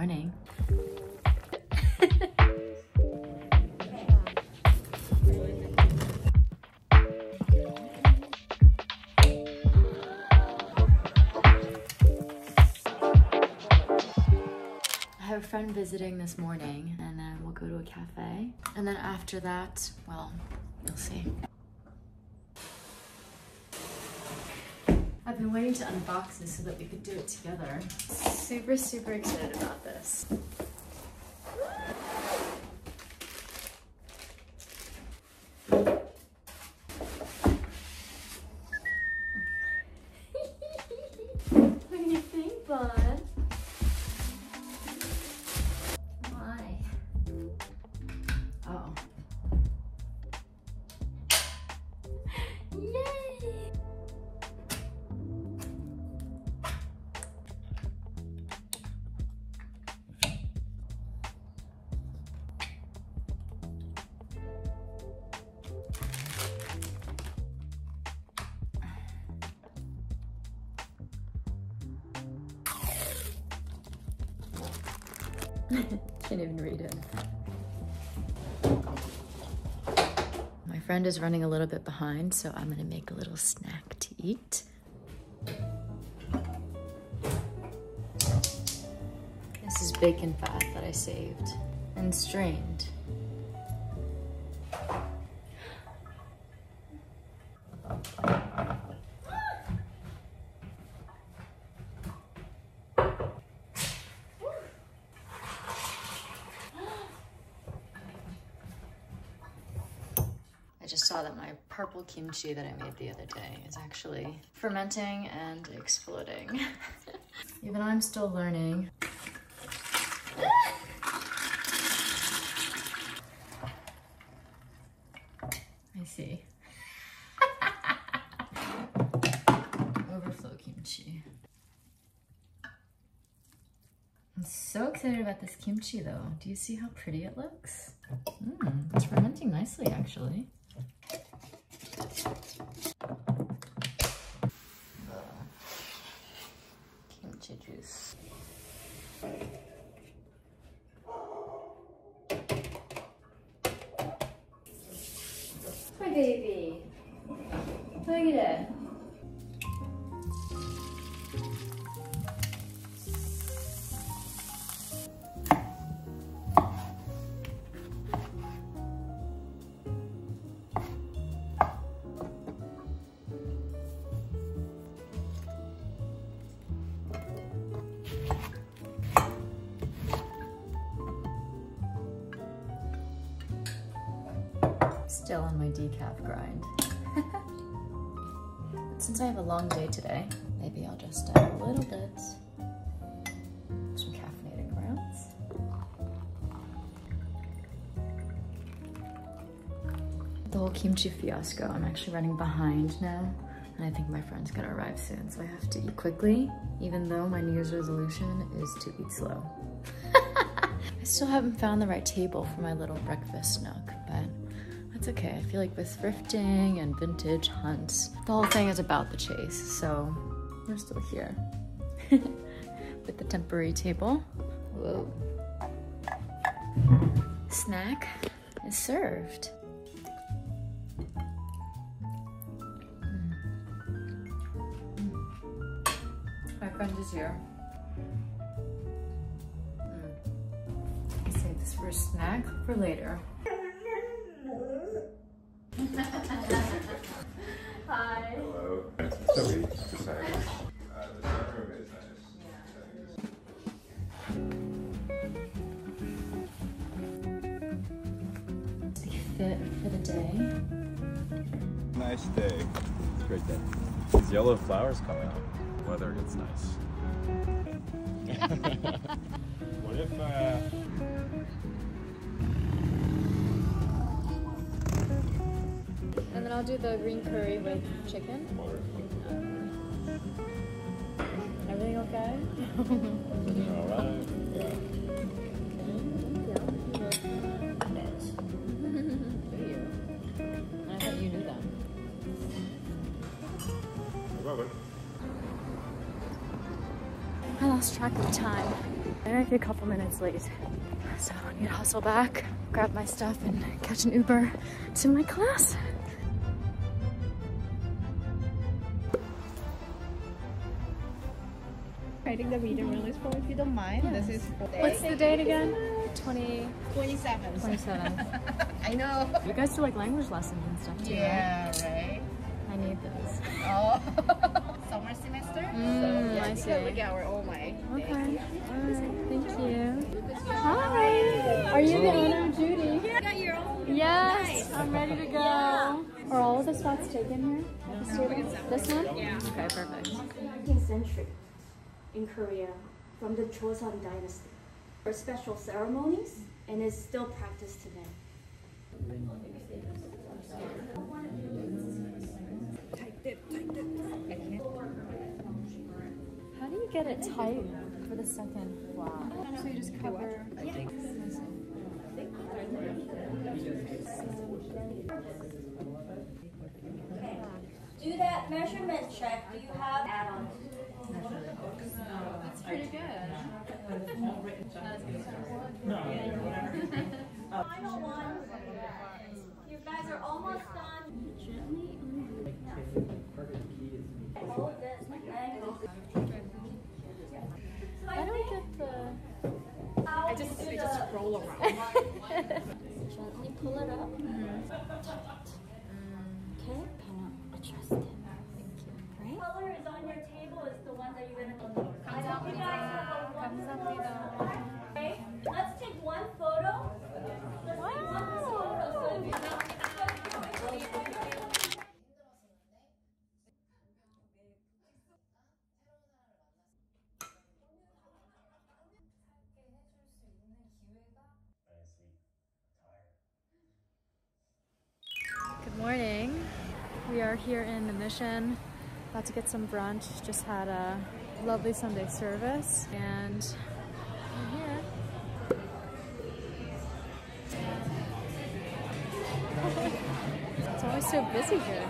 morning. I have a friend visiting this morning and then we'll go to a cafe. And then after that, well, you'll see. Been waiting to unbox this so that we could do it together. Super, super excited about this. Can't even read it. My friend is running a little bit behind, so I'm gonna make a little snack to eat. This is bacon fat that I saved and strained. Just saw that my purple kimchi that I made the other day is actually fermenting and exploding. Even I'm still learning. I see. Overflow kimchi. I'm so excited about this kimchi though. Do you see how pretty it looks? Mm, it's fermenting nicely actually. Kimchi juice. Still on my decaf grind. But Since I have a long day today, maybe I'll just add a little bit some caffeinated grounds. The whole kimchi fiasco, I'm actually running behind now. And I think my friend's gonna arrive soon, so I have to eat quickly, even though my New Year's resolution is to eat slow. I still haven't found the right table for my little breakfast nook, that's okay. I feel like with thrifting and vintage hunts, the whole thing is about the chase, so we're still here. with the temporary table. Whoa. Snack is served. My friend is here. Mm. I save this for a snack for later. Hi. Hello. So we decided. Uh, the dark room is nice. The fit for the day. Nice day. It's a great day. These yellow flowers come out. Weather gets nice. what if uh I'll do the green curry with chicken. Everything okay? alright? I thought you knew that. I lost track of time. I I might be a couple minutes late. So I need to hustle back, grab my stuff and catch an Uber to my class. Writing the reading release form if you don't mind. This is What's the date again? 20, 27. 27. I know. you guys do like language lessons and stuff too, right? Yeah, right. I need those. Oh, summer semester. Mm, so, yeah, I you see. can look at our oh my. Okay. Alright, thank you. Hi. Are you the owner of Judy? You got your own. Yes, I'm ready to go. Are all of the spots taken here? at the studio? This one? Yeah. Okay, perfect. 19th century in Korea from the Joseon dynasty for special ceremonies and is still practiced today. How do you get it tight for the second flap? So you just cover. Do that measurement check. Do you have add-ons? That's pretty good. Final one. You guys are almost done. Gently Hold this angle. So I don't get the. I just, I just Roll around. gently pull it up. Mm-hmm. Okay, kind of adjust here in the Mission, about to get some brunch. Just had a lovely Sunday service, and we're here. it's always so busy here.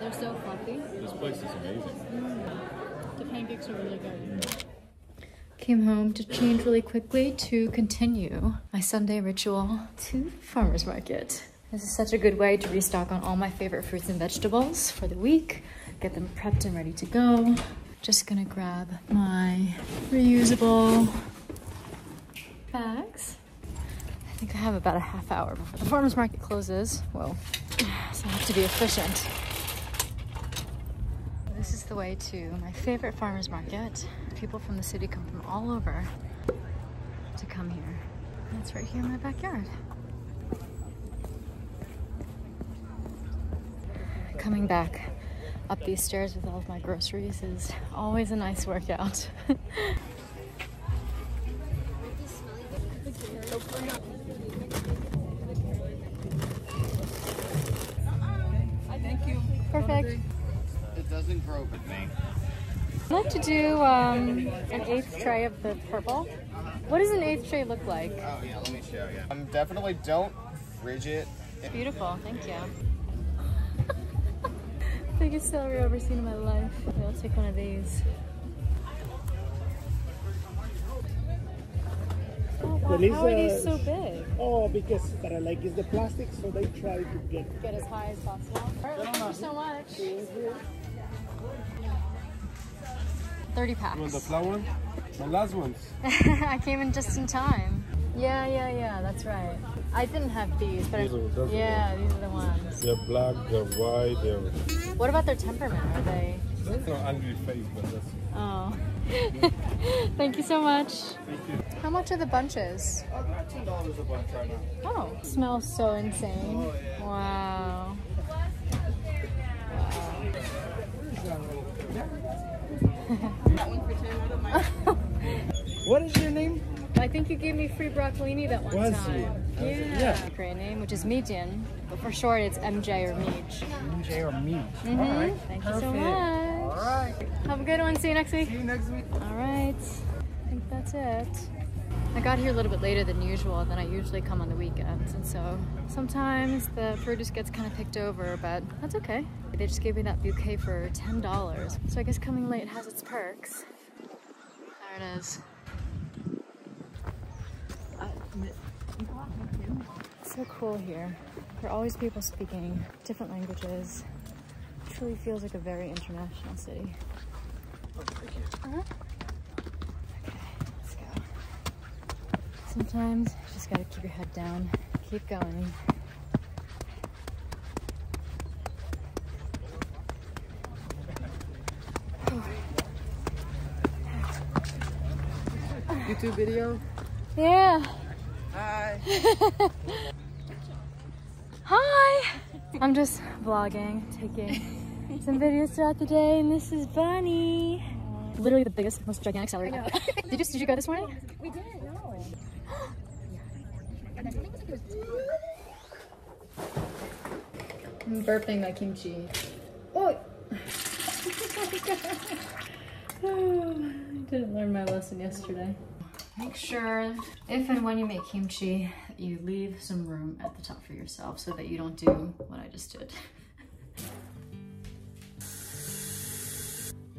They're so fluffy. This place is amazing. The pancakes are really good. Came home to change really quickly to continue my Sunday ritual to farmer's market. This is such a good way to restock on all my favorite fruits and vegetables for the week, get them prepped and ready to go. Just gonna grab my reusable bags. I think I have about a half hour before the farmer's market closes. Well, So I have to be efficient. The way to my favorite farmer's market. People from the city come from all over to come here. And it's right here in my backyard. Coming back up these stairs with all of my groceries is always a nice workout. do um, an eighth tray of the purple. What does an eighth tray look like? Oh yeah, let me show you. Um, definitely don't fridge it. It's beautiful, thank you. Biggest celery I've ever seen in my life. Okay, I'll take one of these. Oh, wow. Well, How are it's, these so big? Oh, because para like is the plastic, so they try to get. Get as high as possible. All right, thank you so much. 30 packs. You want the flower? My last ones. I came in just in time. Yeah, yeah, yeah, that's right. I didn't have these, but These are- those are yeah, these are the ones. They're black, they're white, they're What about their temperament? Are they? no angry face, but that's Oh. Thank you so much. Thank you. How much are the bunches? Two dollars a bunch right now. Oh, smells so insane. Oh, wow. What is your name? I think you gave me free broccolini that one Was time. you? Yeah. Yeah. Great name, which is Median, but for short it's MJ or Meej. MJ or me. Mhm. All right. Thank you so much. All right. Have a good one. See you next week. See you next week. All right. I think that's it. I got here a little bit later than usual than I usually come on the weekends, and so sometimes the produce gets kind of picked over, but that's okay. They just gave me that bouquet for $10, so I guess coming late has its perks. There it is. It's so cool here. There are always people speaking different languages. It truly feels like a very international city. Uh-huh. Okay, let's go. Sometimes you just gotta keep your head down, keep going. YouTube video. Yeah. Hi. Hi! I'm just vlogging, taking some videos throughout the day, and this is Bunny. Literally the biggest, most gigantic celery ever. did you did you go this morning? We didn't know. I'm burping my kimchi. Oh! I didn't learn my lesson yesterday. Make sure, if and when you make kimchi, you leave some room at the top for yourself so that you don't do what I just did.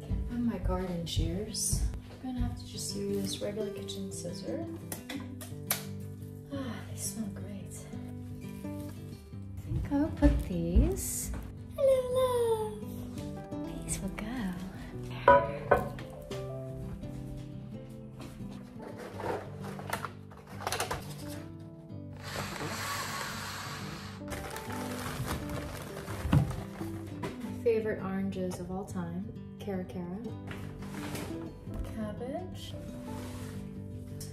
Can't find my garden shears. I'm gonna have to just use regular kitchen scissor. They smell great. I think I'll put these. Hello, love. These will go. My favorite oranges of all time, Cara Cara. Cabbage.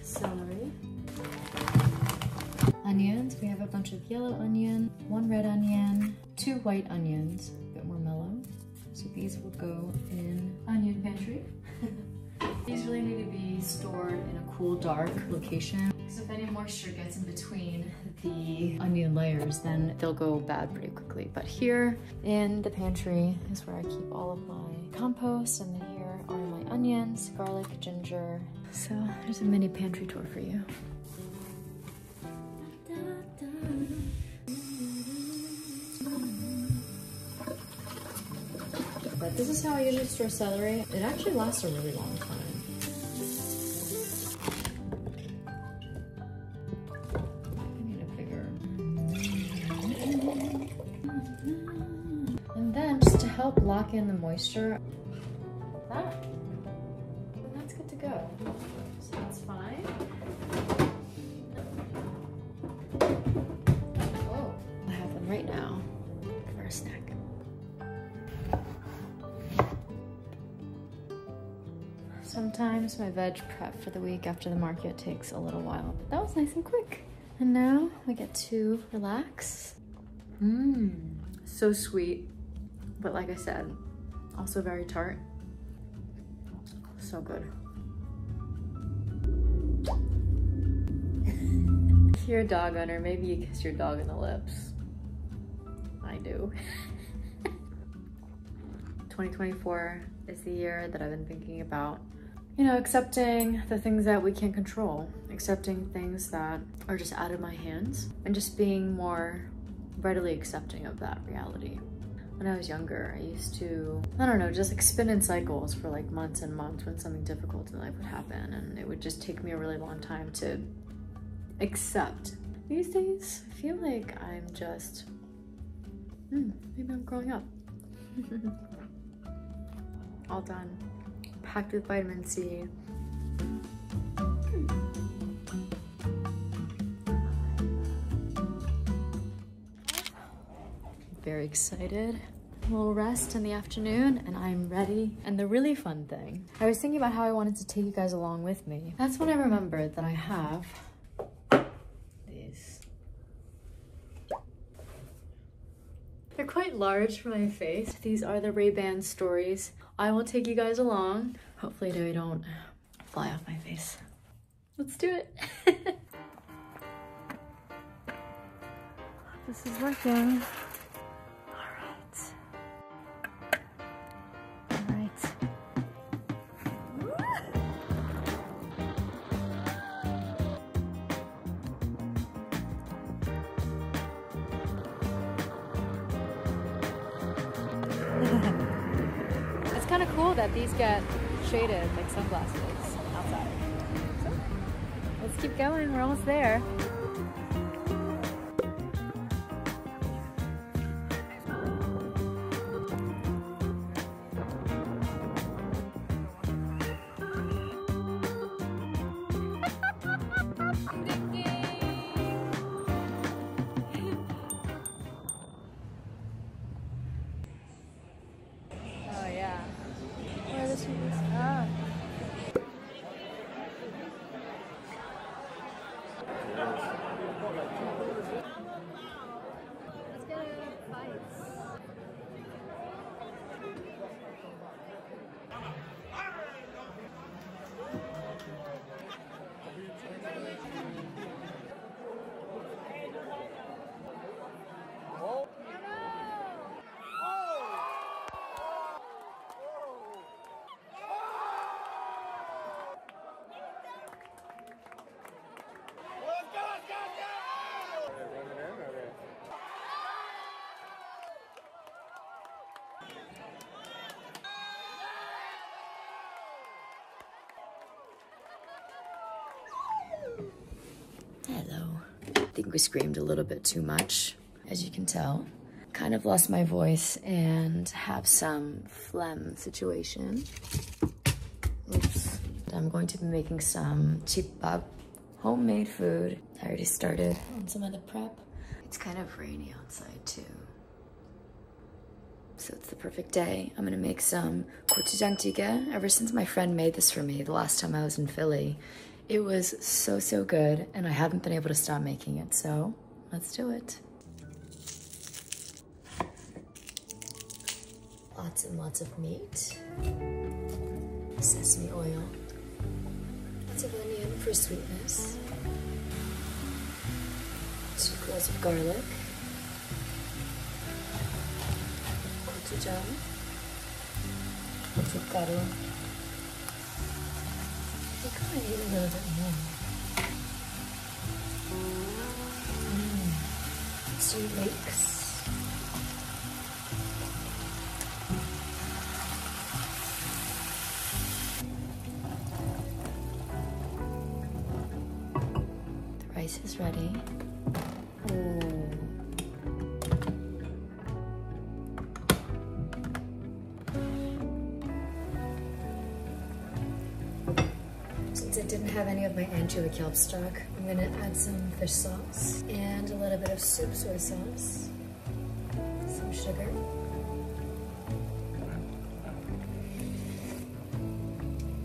Celery. Onions, we have a bunch of yellow onion, one red onion, two white onions, a bit more mellow. So these will go in onion pantry. these really need to be stored in a cool, dark location. Because if any moisture gets in between the onion layers, then they'll go bad pretty quickly. But here in the pantry is where I keep all of my compost, and then here are my onions, garlic, ginger. So there's a mini pantry tour for you. But this is how I usually store celery. It actually lasts a really long time. I need a bigger. And then just to help lock in the moisture, My veg prep for the week after the market takes a little while, but that was nice and quick. And now we get to relax. Mmm, so sweet, but like I said, also very tart. So good. if you're a dog owner, maybe you kiss your dog in the lips. I do. 2024 is the year that I've been thinking about, you know, accepting the things that we can't control, accepting things that are just out of my hands, and just being more readily accepting of that reality. When I was younger, I used to, I don't know, just like spin in cycles for like months and months when something difficult in life would happen, and it would just take me a really long time to accept. These days, I feel like I'm just, hmm, maybe I'm growing up. All done. Packed with vitamin C. Very excited. A little rest in the afternoon and I'm ready. And the really fun thing, I was thinking about how I wanted to take you guys along with me. That's when I remembered that I have these. They're quite large for my face. These are the Ray-Ban Stories. I will take you guys along. Hopefully they don't fly off my face. Let's do it. this is working. That these get shaded like sunglasses outside. So, let's keep going. We're almost there. We screamed a little bit too much, as you can tell. Kind of lost my voice and have some phlegm situation. Oops. I'm going to be making some jipbap, homemade food. I already started on some of the prep. It's kind of rainy outside too. So it's the perfect day. I'm gonna make some gochujang jjigae. Ever since my friend made this for me the last time I was in Philly, it was so, so good, and I haven't been able to stop making it, so let's do it. Lots and lots of meat. Sesame oil. Lots of onion for sweetness. Two cloves of garlic. Gochujang. Avocado. I think I need a little bit more. Mm. Two leeks. Didn't have any of my anchovy kelp stock, I'm gonna add some fish sauce and a little bit of soup soy sauce, some sugar.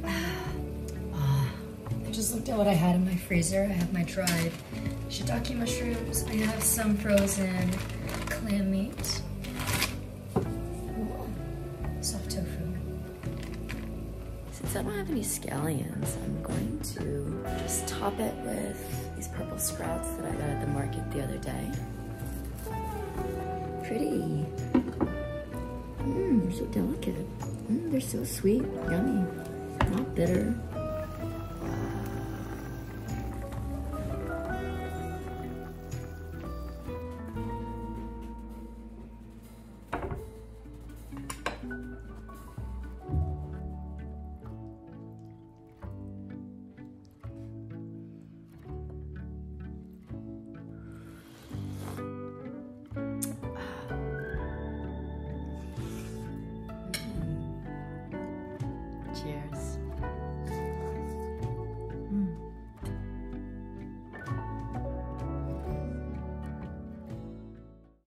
Ah, I just looked at what I had in my freezer. I have my dried shiitake mushrooms. I have some frozen clam meat. Scallions, I'm going to just top it with these purple sprouts that I got at the market the other day. Pretty. Mmm, they're so delicate. Mmm, they're so sweet, yummy, not bitter.